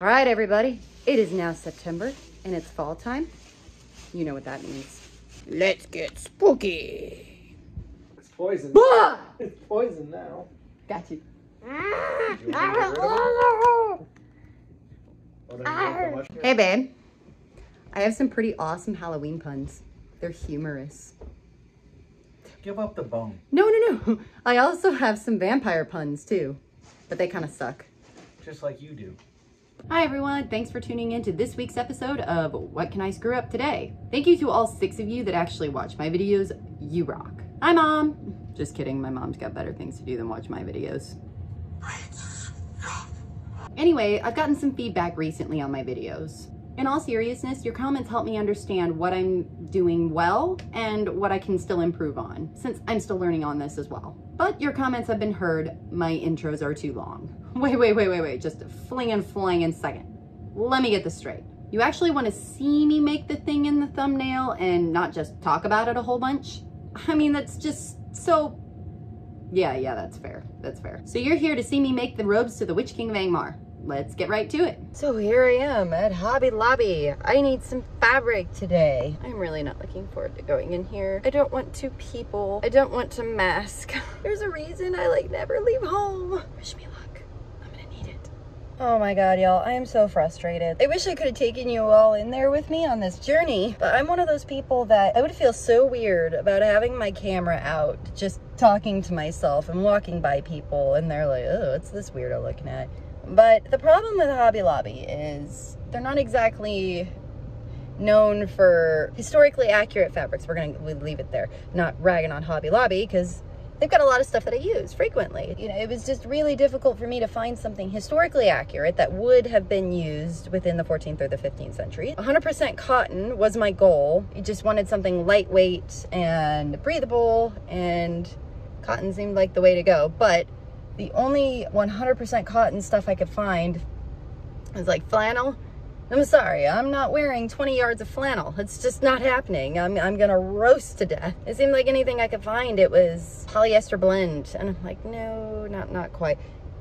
All right, everybody. It is now September and it's fall time. You know what that means. Let's get spooky. It's poison. Bah! It's poison now. Got you. You get rid of? Don't you like the mushroom? Hey, babe. I have some pretty awesome Halloween puns. They're humorous. Give up the bone. No, no, no. I also have some vampire puns too, but they kind of suck. Just like you do. Hi everyone, thanks for tuning in to this week's episode of What Can I Screw Up Today? Thank you to all six of you that actually watch my videos. You rock. Hi mom! Just kidding, my mom's got better things to do than watch my videos. Anyway, I've gotten some feedback recently on my videos. In all seriousness, your comments help me understand what I'm doing well and what I can still improve on, since I'm still learning on this as well. But your comments have been heard, my intros are too long. Wait, wait, wait, wait, wait, just fling and flang in second. Let me get this straight. You actually want to see me make the thing in the thumbnail and not just talk about it a whole bunch? I mean, that's just so... Yeah, yeah, that's fair. That's fair. So you're here to see me make the robes to the Witch King of Angmar. Let's get right to it. So here I am at Hobby Lobby. I need some fabric today. I'm really not looking forward to going in here. I don't want to people. I don't want to mask. There's a reason I like never leave home. Wish me luck. I'm gonna need it. Oh my god, y'all. I am so frustrated. I wish I could have taken you all in there with me on this journey, but I'm one of those people that I would feel so weird about having my camera out, just talking to myself and walking by people, and they're like, oh, what's this weirdo looking at? But the problem with Hobby Lobby is they're not exactly known for historically accurate fabrics. We're going to we leave it there. Not ragging on Hobby Lobby because they've got a lot of stuff that I use frequently. You know, it was just really difficult for me to find something historically accurate that would have been used within the 14th or the 15th century. 100% cotton was my goal. You just wanted something lightweight and breathable and cotton seemed like the way to go. But the only 100% cotton stuff I could find was like flannel. I'm sorry, I'm not wearing 20 yards of flannel. It's just not happening. I'm, I'm gonna roast to death. It seemed like anything I could find, it was polyester blend. And I'm like, no, not, not quite.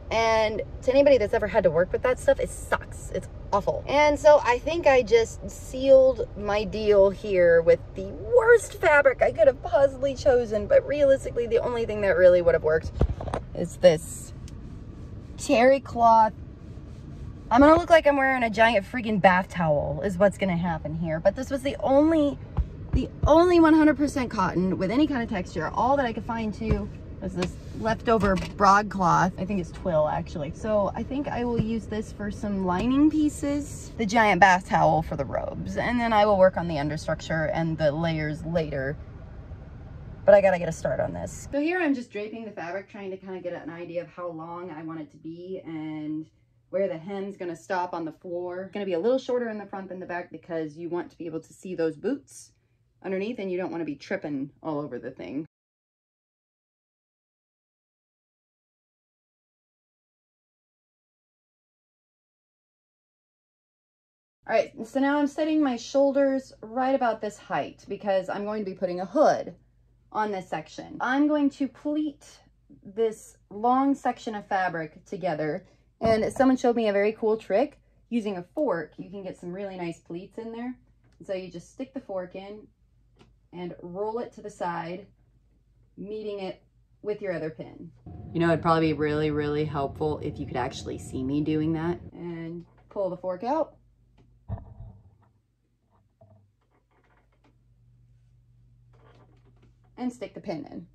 And to anybody that's ever had to work with that stuff, it sucks. It's awful. And so I think I just sealed my deal here with the worst fabric I could have possibly chosen. But realistically, the only thing that really would have worked is this terry cloth. I'm gonna look like I'm wearing a giant freaking bath towel is what's gonna happen here. But this was the only, the only 100% cotton with any kind of texture. All that I could find too was this leftover broadcloth. I think it's twill actually. So I think I will use this for some lining pieces, the giant bath towel for the robes, and then I will work on the understructure and the layers later but I gotta get a start on this. So here I'm just draping the fabric, trying to kind of get an idea of how long I want it to be and where the hem's gonna stop on the floor. It's gonna be a little shorter in the front than the back because you want to be able to see those boots underneath and you don't wanna be tripping all over the thing. All right, so now I'm setting my shoulders right about this height because I'm going to be putting a hood on this section. I'm going to pleat this long section of fabric together. And someone showed me a very cool trick. Using a fork, you can get some really nice pleats in there. So you just stick the fork in and roll it to the side, meeting it with your other pin. You know, it'd probably be really, really helpful if you could actually see me doing that. And pull the fork out. And stick the pin in.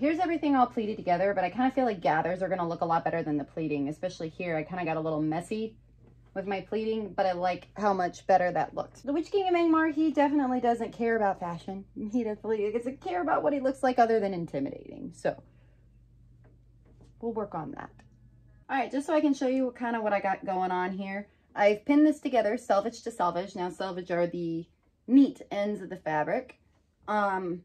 Here's everything all pleated together, but I kind of feel like gathers are going to look a lot better than the pleating, especially here. I kind of got a little messy with my pleating, but I like how much better that looks. The Witch King of Angmar, he definitely doesn't care about fashion. He definitely doesn't care about what he looks like other than intimidating. So we'll work on that. All right, just so I can show you kind of what I got going on here. I've pinned this together, selvage to selvage. Now selvage are the neat ends of the fabric. Um,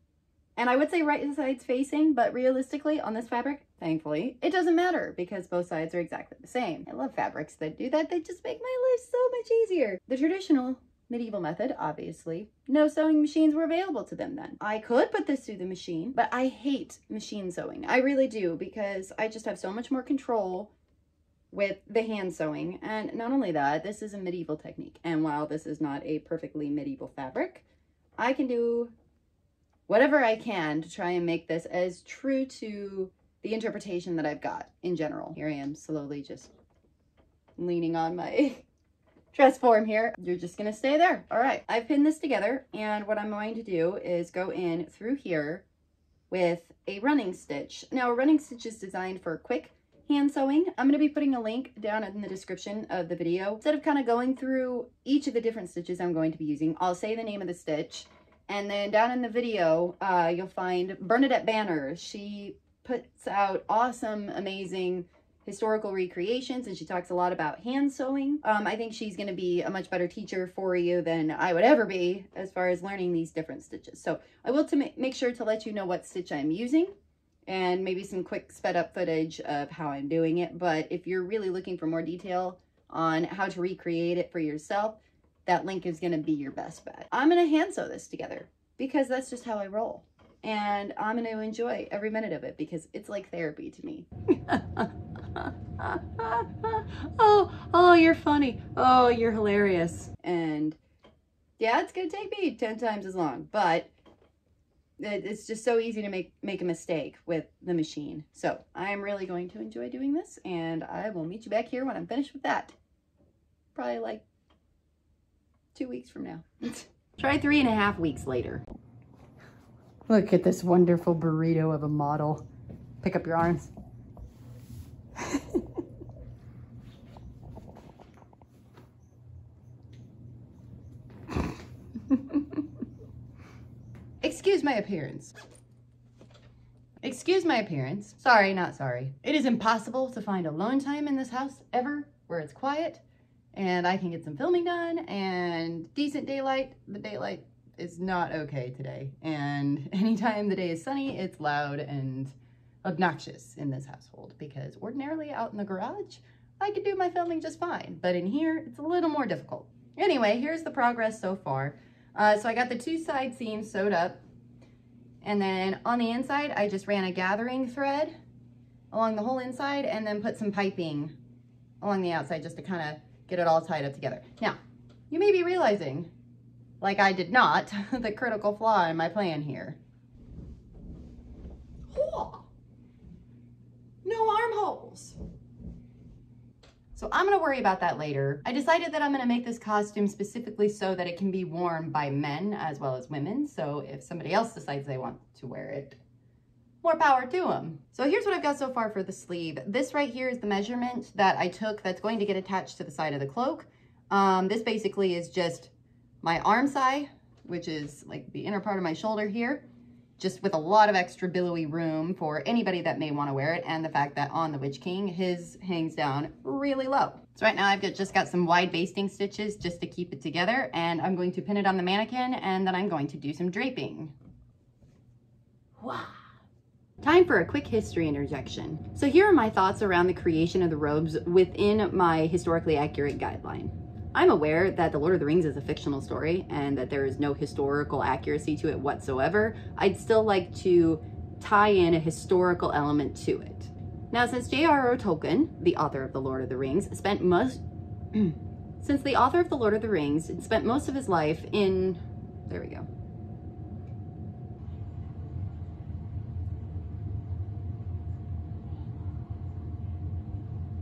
and I would say right sides facing, but realistically on this fabric, thankfully. It doesn't matter because both sides are exactly the same. I love fabrics that do that. They just make my life so much easier. The traditional medieval method, obviously, no sewing machines were available to them then. I could put this through the machine, but I hate machine sewing. I really do because I just have so much more control with the hand sewing. And not only that, this is a medieval technique. And while this is not a perfectly medieval fabric, I can do whatever I can to try and make this as true to the interpretation that I've got in general. Here I am slowly just leaning on my dress form here. You're just gonna stay there. All right, I've pinned this together and what I'm going to do is go in through here with a running stitch. Now a running stitch is designed for quick hand sewing. I'm going to be putting a link down in the description of the video. Instead of kind of going through each of the different stitches I'm going to be using, I'll say the name of the stitch. And then down in the video, uh, you'll find Bernadette Banner. She puts out awesome, amazing historical recreations and she talks a lot about hand sewing. Um, I think she's going to be a much better teacher for you than I would ever be as far as learning these different stitches. So I will to make sure to let you know what stitch I'm using and maybe some quick sped up footage of how I'm doing it. But if you're really looking for more detail on how to recreate it for yourself, that link is going to be your best bet. I'm going to hand sew this together because that's just how I roll. And I'm going to enjoy every minute of it because it's like therapy to me. oh, oh, you're funny. Oh, you're hilarious. And yeah, it's going to take me 10 times as long, but it's just so easy to make make a mistake with the machine. So I'm really going to enjoy doing this and I will meet you back here when I'm finished with that. Probably like two weeks from now. Try three and a half weeks later. Look at this wonderful burrito of a model. Pick up your arms. Excuse my appearance. Excuse my appearance. Sorry, not sorry. It is impossible to find alone time in this house ever where it's quiet and I can get some filming done and decent daylight. The daylight is not okay today. And anytime the day is sunny, it's loud and obnoxious in this household because ordinarily out in the garage, I could do my filming just fine. But in here, it's a little more difficult. Anyway, here's the progress so far. Uh, so I got the two side seams sewed up. And then on the inside, I just ran a gathering thread along the whole inside and then put some piping along the outside just to kind of get it all tied up together. Now, you may be realizing, like I did not, the critical flaw in my plan here. No armholes. So I'm gonna worry about that later. I decided that I'm gonna make this costume specifically so that it can be worn by men as well as women. So if somebody else decides they want to wear it, more power to them. So here's what I've got so far for the sleeve. This right here is the measurement that I took that's going to get attached to the side of the cloak. Um, this basically is just my arm side, which is like the inner part of my shoulder here just with a lot of extra billowy room for anybody that may want to wear it and the fact that on the Witch King, his hangs down really low. So right now I've got, just got some wide basting stitches just to keep it together and I'm going to pin it on the mannequin and then I'm going to do some draping. Wow. Time for a quick history interjection. So here are my thoughts around the creation of the robes within my historically accurate guideline. I'm aware that The Lord of the Rings is a fictional story and that there is no historical accuracy to it whatsoever. I'd still like to tie in a historical element to it. Now, since J.R.R. Tolkien, the author of The Lord of the Rings, spent most since the author of The Lord of the Rings spent most of his life in there we go.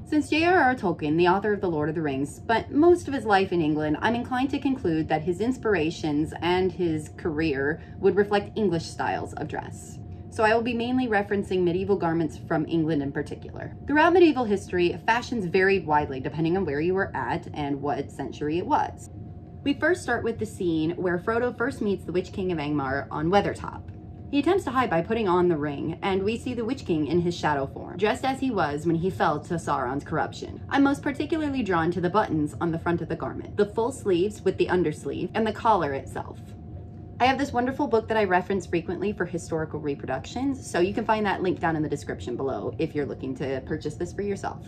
Since J.R.R. Tolkien, the author of The Lord of the Rings, spent most of his life in England, I'm inclined to conclude that his inspirations and his career would reflect English styles of dress. So I will be mainly referencing medieval garments from England in particular. Throughout medieval history, fashions varied widely depending on where you were at and what century it was. We first start with the scene where Frodo first meets the Witch King of Angmar on Weathertop. He attempts to hide by putting on the ring, and we see the Witch King in his shadow form, just as he was when he fell to Sauron's corruption. I'm most particularly drawn to the buttons on the front of the garment, the full sleeves with the undersleeve, and the collar itself. I have this wonderful book that I reference frequently for historical reproductions, so you can find that link down in the description below if you're looking to purchase this for yourself.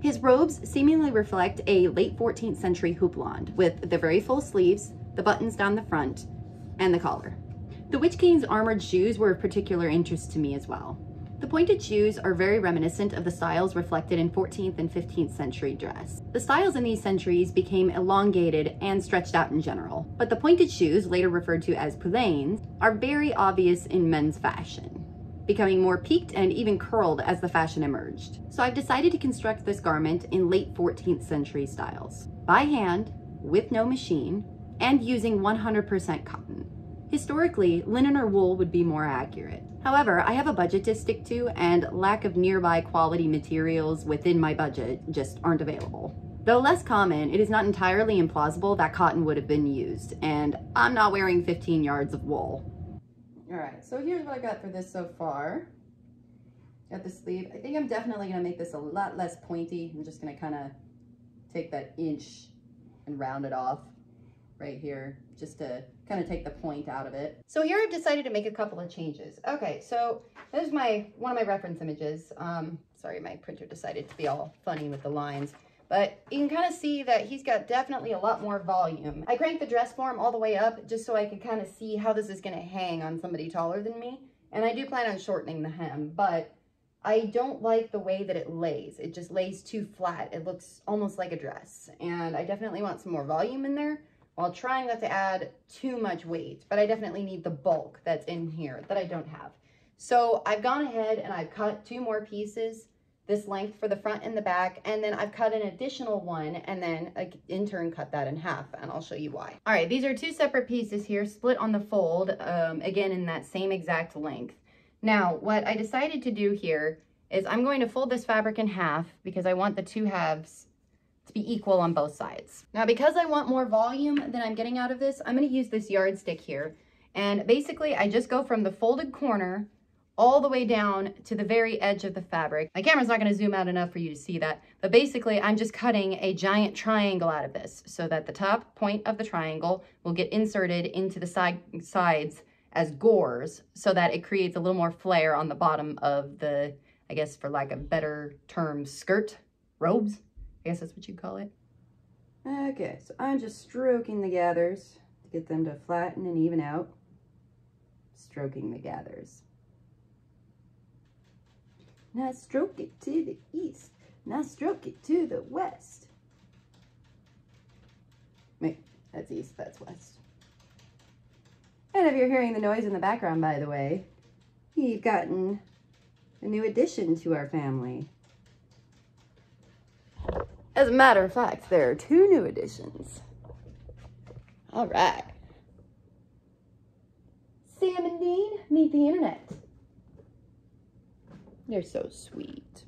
His robes seemingly reflect a late 14th century houppelande with the very full sleeves, the buttons down the front, and the collar. The Witch King's armored shoes were of particular interest to me as well. The pointed shoes are very reminiscent of the styles reflected in 14th and 15th century dress. The styles in these centuries became elongated and stretched out in general, but the pointed shoes, later referred to as poulaines, are very obvious in men's fashion, becoming more peaked and even curled as the fashion emerged. So I've decided to construct this garment in late 14th century styles, by hand, with no machine, and using 100% cotton. Historically, linen or wool would be more accurate. However, I have a budget to stick to and lack of nearby quality materials within my budget just aren't available. Though less common, it is not entirely implausible that cotton would have been used, and I'm not wearing 15 yards of wool. All right, so here's what I got for this so far. Got the sleeve. I think I'm definitely gonna make this a lot less pointy. I'm just gonna kind of take that inch and round it off right here just to kind of take the point out of it. So here I've decided to make a couple of changes. Okay, so there's my one of my reference images. Um, sorry, my printer decided to be all funny with the lines. But you can kind of see that he's got definitely a lot more volume. I cranked the dress form all the way up just so I could kind of see how this is going to hang on somebody taller than me. And I do plan on shortening the hem, but I don't like the way that it lays. It just lays too flat. It looks almost like a dress. And I definitely want some more volume in there while trying not to add too much weight, but I definitely need the bulk that's in here that I don't have. So I've gone ahead and I've cut two more pieces, this length for the front and the back, and then I've cut an additional one and then in turn cut that in half, and I'll show you why. All right, these are two separate pieces here, split on the fold, um, again in that same exact length. Now, what I decided to do here is I'm going to fold this fabric in half because I want the two halves to be equal on both sides. Now, because I want more volume than I'm getting out of this, I'm gonna use this yardstick here. And basically, I just go from the folded corner all the way down to the very edge of the fabric. My camera's not gonna zoom out enough for you to see that, but basically I'm just cutting a giant triangle out of this so that the top point of the triangle will get inserted into the side sides as gores so that it creates a little more flare on the bottom of the, I guess for lack of better term, skirt, robes. I guess that's what you call it. Okay, so I'm just stroking the gathers to get them to flatten and even out. Stroking the gathers. Now stroke it to the east. Now stroke it to the west. Wait, that's east, that's west. And if you're hearing the noise in the background, by the way, we've gotten a new addition to our family. As a matter of fact, there are two new additions. All right. Sam and Dean meet the internet. They're so sweet.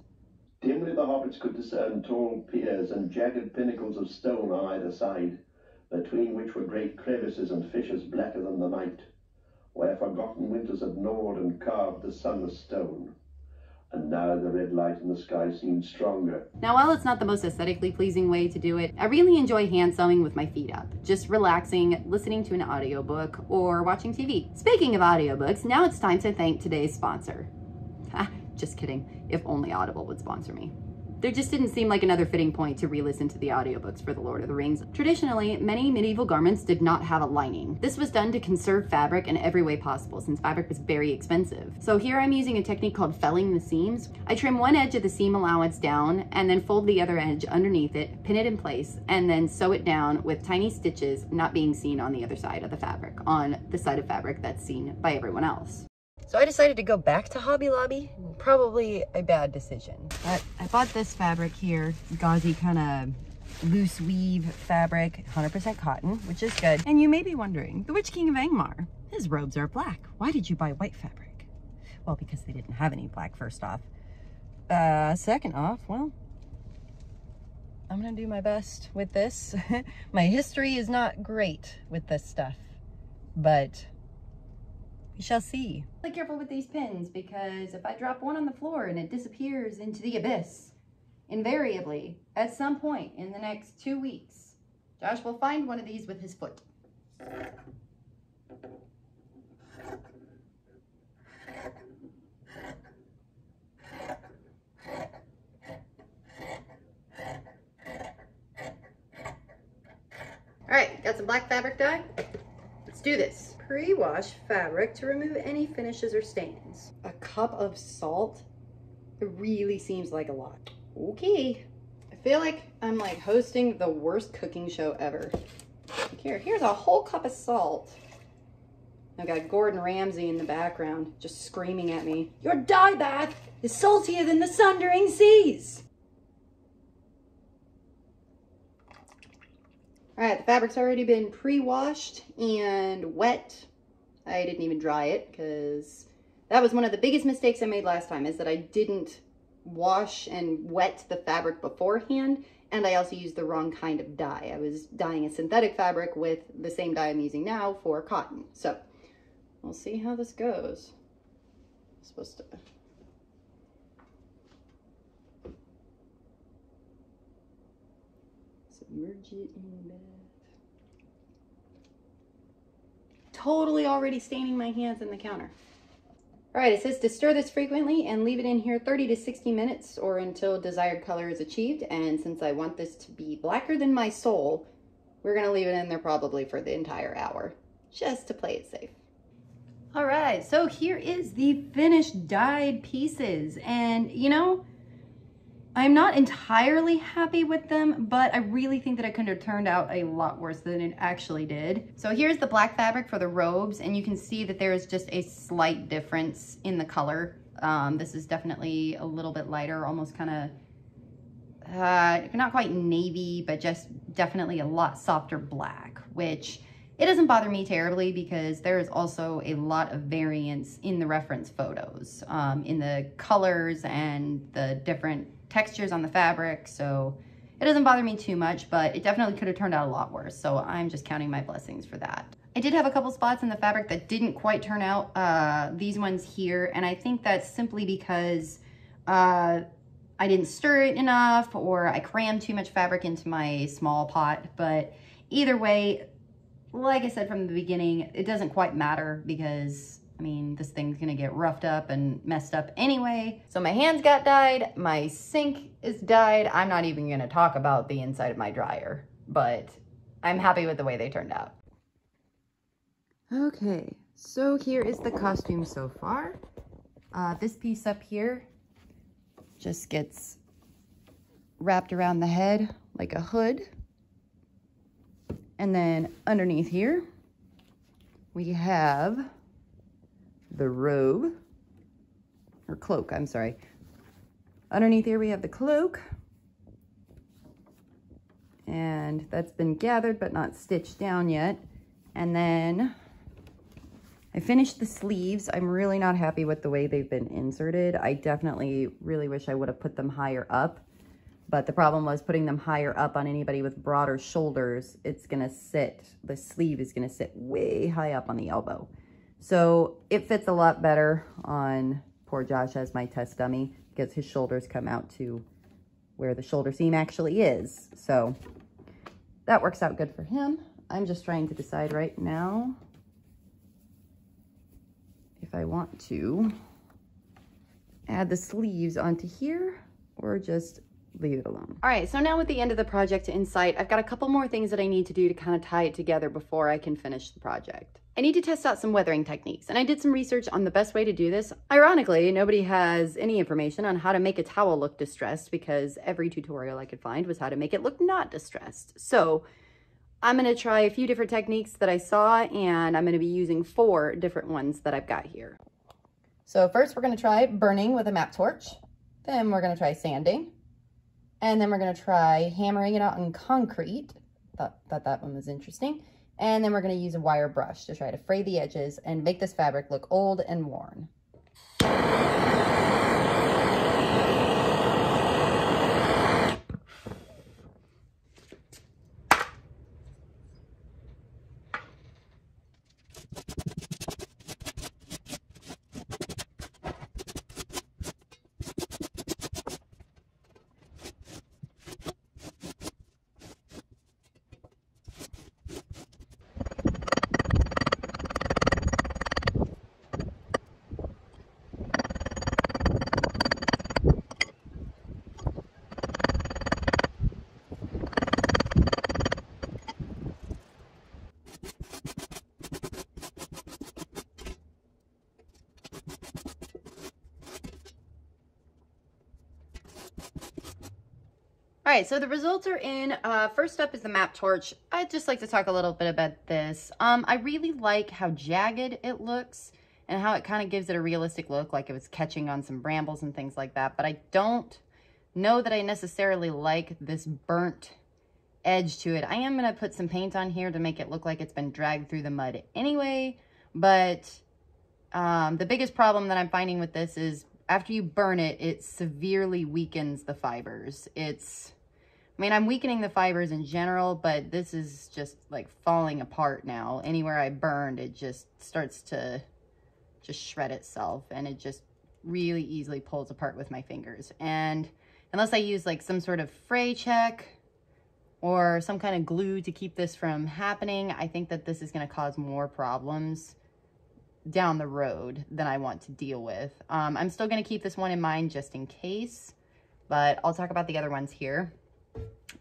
Dimly the hobbits could discern tall piers and jagged pinnacles of stone on either side, between which were great crevices and fissures blacker than the night, where forgotten winters had gnawed and carved the sunless stone and now the red light in the sky seemed stronger. Now, while it's not the most aesthetically pleasing way to do it, I really enjoy hand sewing with my feet up, just relaxing, listening to an audiobook, or watching TV. Speaking of audiobooks, now it's time to thank today's sponsor. Just kidding, if only Audible would sponsor me. There just didn't seem like another fitting point to re-listen to the audiobooks for The Lord of the Rings. Traditionally, many medieval garments did not have a lining. This was done to conserve fabric in every way possible since fabric was very expensive. So here I'm using a technique called felling the seams. I trim one edge of the seam allowance down and then fold the other edge underneath it, pin it in place, and then sew it down with tiny stitches not being seen on the other side of the fabric, on the side of fabric that's seen by everyone else. So I decided to go back to Hobby Lobby. Probably a bad decision. But I bought this fabric here, gauzy kind of loose weave fabric, 100% cotton, which is good. And you may be wondering, the Witch King of Angmar, his robes are black. Why did you buy white fabric? Well, because they didn't have any black first off. Uh, second off, well, I'm gonna do my best with this. my history is not great with this stuff, but we shall see. Be careful with these pins because if I drop one on the floor and it disappears into the abyss, invariably, at some point in the next two weeks, Josh will find one of these with his foot. All right, got some black fabric dye. Let's do this. Pre-wash fabric to remove any finishes or stains. A cup of salt. It really seems like a lot. Okay. I feel like I'm like hosting the worst cooking show ever. Here, here's a whole cup of salt. I've got Gordon Ramsay in the background just screaming at me. Your dye bath is saltier than the sundering seas. All right, the fabric's already been pre-washed and wet. I didn't even dry it because that was one of the biggest mistakes I made last time is that I didn't wash and wet the fabric beforehand and I also used the wrong kind of dye. I was dyeing a synthetic fabric with the same dye I'm using now for cotton. So we'll see how this goes. I'm supposed to submerge it in bath. Totally already staining my hands in the counter. All right, it says to stir this frequently and leave it in here 30 to 60 minutes or until desired color is achieved. And since I want this to be blacker than my soul, we're gonna leave it in there probably for the entire hour, just to play it safe. All right, so here is the finished dyed pieces. And you know, I'm not entirely happy with them, but I really think that it could have turned out a lot worse than it actually did. So here's the black fabric for the robes, and you can see that there is just a slight difference in the color. Um, this is definitely a little bit lighter, almost kind of, uh, not quite navy, but just definitely a lot softer black, which it doesn't bother me terribly because there is also a lot of variance in the reference photos, um, in the colors and the different textures on the fabric, so it doesn't bother me too much, but it definitely could have turned out a lot worse, so I'm just counting my blessings for that. I did have a couple spots in the fabric that didn't quite turn out, uh, these ones here, and I think that's simply because uh, I didn't stir it enough or I crammed too much fabric into my small pot, but either way, like I said from the beginning, it doesn't quite matter because I mean, this thing's gonna get roughed up and messed up anyway. So my hands got dyed, my sink is dyed. I'm not even gonna talk about the inside of my dryer, but I'm happy with the way they turned out. Okay, so here is the costume so far. Uh, this piece up here just gets wrapped around the head like a hood. And then underneath here, we have the robe, or cloak, I'm sorry. Underneath here we have the cloak. And that's been gathered but not stitched down yet. And then I finished the sleeves. I'm really not happy with the way they've been inserted. I definitely really wish I would have put them higher up. But the problem was putting them higher up on anybody with broader shoulders, it's gonna sit, the sleeve is gonna sit way high up on the elbow. So it fits a lot better on poor Josh as my test dummy because his shoulders come out to where the shoulder seam actually is. So that works out good for him. I'm just trying to decide right now if I want to add the sleeves onto here or just leave it alone. All right, so now with the end of the project in sight, I've got a couple more things that I need to do to kind of tie it together before I can finish the project. I need to test out some weathering techniques, and I did some research on the best way to do this. Ironically, nobody has any information on how to make a towel look distressed because every tutorial I could find was how to make it look not distressed. So I'm gonna try a few different techniques that I saw, and I'm gonna be using four different ones that I've got here. So first we're gonna try burning with a MAP torch. Then we're gonna try sanding. And then we're going to try hammering it out in concrete. Thought, thought that one was interesting. And then we're going to use a wire brush to try to fray the edges and make this fabric look old and worn. So the results are in. Uh, first up is the map torch. I'd just like to talk a little bit about this. Um, I really like how jagged it looks and how it kind of gives it a realistic look, like it was catching on some brambles and things like that. But I don't know that I necessarily like this burnt edge to it. I am going to put some paint on here to make it look like it's been dragged through the mud anyway. But um, the biggest problem that I'm finding with this is after you burn it, it severely weakens the fibers. It's I mean, I'm weakening the fibers in general, but this is just like falling apart now. Anywhere I burned, it just starts to just shred itself and it just really easily pulls apart with my fingers. And unless I use like some sort of fray check or some kind of glue to keep this from happening, I think that this is going to cause more problems down the road than I want to deal with. Um, I'm still going to keep this one in mind just in case, but I'll talk about the other ones here.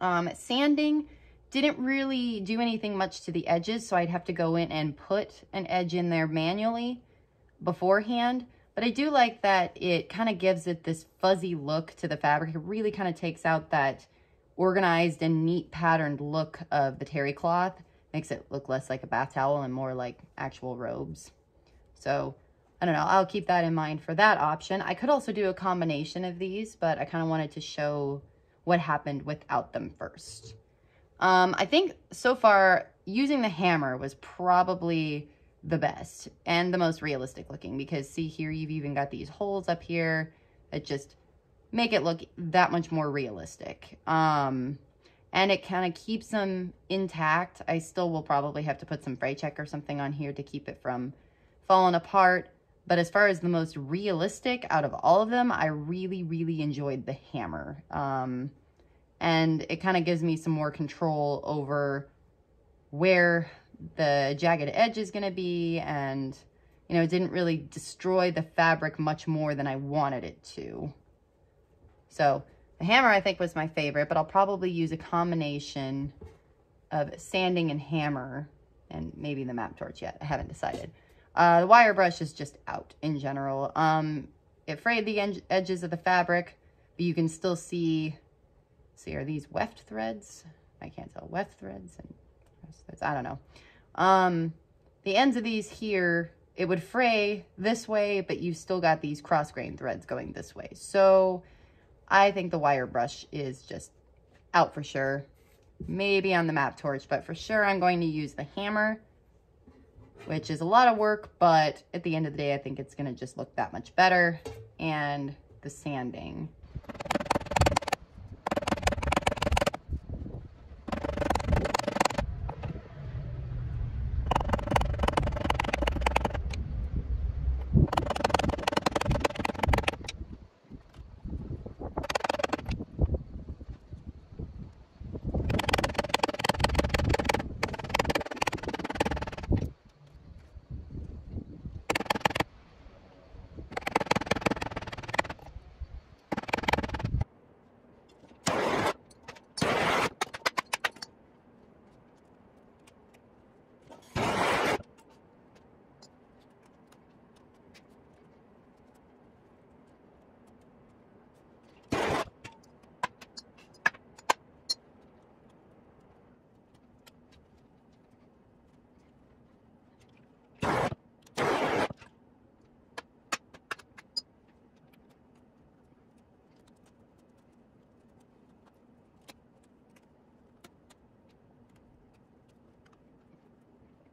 Um, sanding didn't really do anything much to the edges, so I'd have to go in and put an edge in there manually beforehand. But I do like that it kind of gives it this fuzzy look to the fabric. It really kind of takes out that organized and neat patterned look of the terry cloth. Makes it look less like a bath towel and more like actual robes. So I don't know, I'll keep that in mind for that option. I could also do a combination of these, but I kind of wanted to show what happened without them first. Um, I think so far using the hammer was probably the best and the most realistic looking because see here you've even got these holes up here that just make it look that much more realistic. Um, and it kind of keeps them intact. I still will probably have to put some fray check or something on here to keep it from falling apart. But as far as the most realistic out of all of them, I really, really enjoyed the hammer. Um, and it kind of gives me some more control over where the jagged edge is going to be. And, you know, it didn't really destroy the fabric much more than I wanted it to. So the hammer, I think, was my favorite, but I'll probably use a combination of sanding and hammer and maybe the map torch yet. I haven't decided. Uh, the wire brush is just out in general. Um, it frayed the edges of the fabric, but you can still see, see, are these weft threads? I can't tell, weft threads and threads, I don't know. Um, the ends of these here, it would fray this way, but you still got these cross grain threads going this way. So I think the wire brush is just out for sure. Maybe on the map torch, but for sure I'm going to use the hammer which is a lot of work, but at the end of the day, I think it's gonna just look that much better. And the sanding.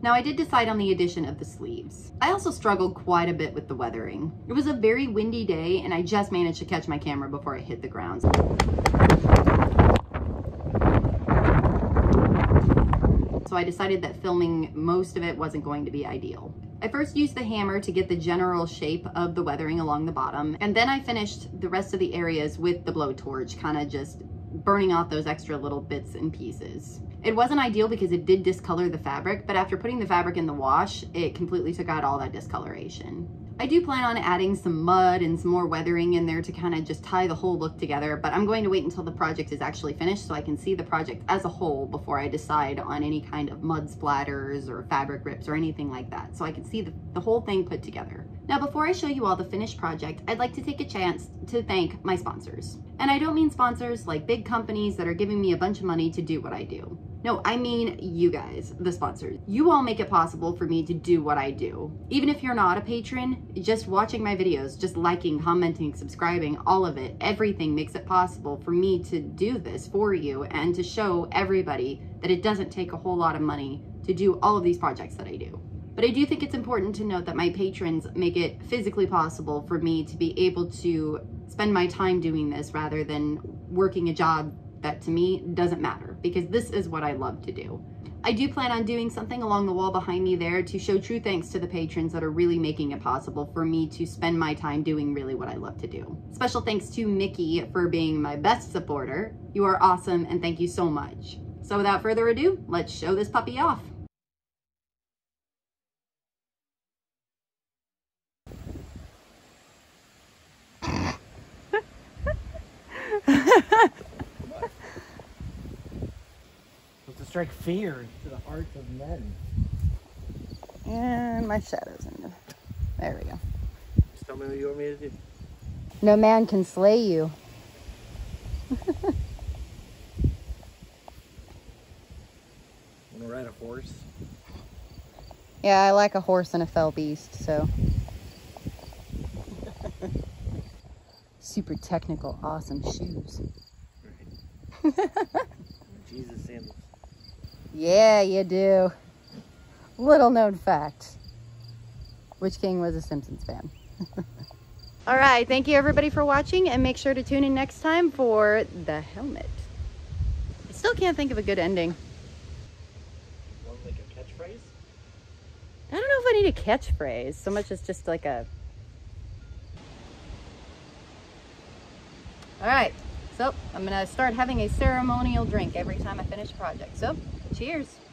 Now I did decide on the addition of the sleeves. I also struggled quite a bit with the weathering. It was a very windy day and I just managed to catch my camera before it hit the ground. So I decided that filming most of it wasn't going to be ideal. I first used the hammer to get the general shape of the weathering along the bottom, and then I finished the rest of the areas with the blowtorch, kind of just burning off those extra little bits and pieces. It wasn't ideal because it did discolor the fabric, but after putting the fabric in the wash, it completely took out all that discoloration. I do plan on adding some mud and some more weathering in there to kind of just tie the whole look together, but I'm going to wait until the project is actually finished so I can see the project as a whole before I decide on any kind of mud splatters or fabric rips or anything like that. So I can see the, the whole thing put together. Now before I show you all the finished project, I'd like to take a chance to thank my sponsors. And I don't mean sponsors like big companies that are giving me a bunch of money to do what I do. No, I mean you guys, the sponsors. You all make it possible for me to do what I do. Even if you're not a patron, just watching my videos, just liking, commenting, subscribing, all of it, everything makes it possible for me to do this for you and to show everybody that it doesn't take a whole lot of money to do all of these projects that I do. But I do think it's important to note that my patrons make it physically possible for me to be able to spend my time doing this rather than working a job that to me doesn't matter because this is what I love to do. I do plan on doing something along the wall behind me there to show true thanks to the patrons that are really making it possible for me to spend my time doing really what I love to do. Special thanks to Mickey for being my best supporter. You are awesome and thank you so much. So without further ado, let's show this puppy off. to strike fear into the hearts of men. And my shadow's in there. There we go. Just tell me what you want me to do. No man can slay you. Want to ride a horse? Yeah, I like a horse and a fell beast, so. Super technical, awesome shoes. Jesus sandals. Yeah, you do. Little known fact. Witch King was a Simpsons fan? All right, thank you everybody for watching and make sure to tune in next time for the helmet. I still can't think of a good ending. Want like a catchphrase? I don't know if I need a catchphrase so much as just like a. All right, so I'm gonna start having a ceremonial drink every time I finish a project. So, cheers.